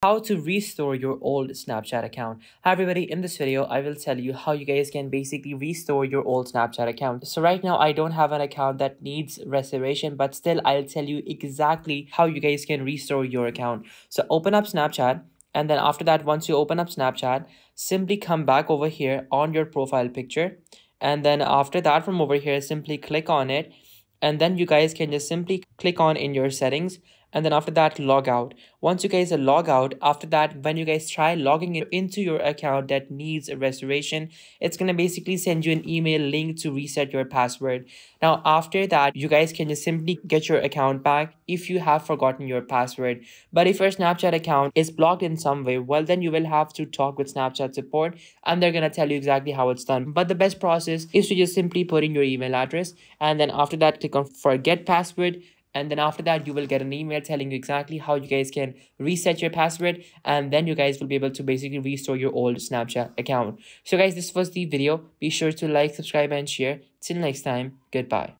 how to restore your old Snapchat account. Hi everybody, in this video, I will tell you how you guys can basically restore your old Snapchat account. So right now, I don't have an account that needs restoration, but still I'll tell you exactly how you guys can restore your account. So open up Snapchat and then after that, once you open up Snapchat, simply come back over here on your profile picture. And then after that, from over here, simply click on it and then you guys can just simply click on in your settings and then after that log out. Once you guys log out after that when you guys try logging into your account that needs a restoration it's gonna basically send you an email link to reset your password. Now after that you guys can just simply get your account back if you have forgotten your password. But if your snapchat account is blocked in some way well then you will have to talk with snapchat support and they're gonna tell you exactly how it's done. But the best process is to just simply put in your email address and then after that click on forget password and then after that you will get an email telling you exactly how you guys can reset your password. And then you guys will be able to basically restore your old snapchat account. So guys this was the video. Be sure to like subscribe and share. Till next time goodbye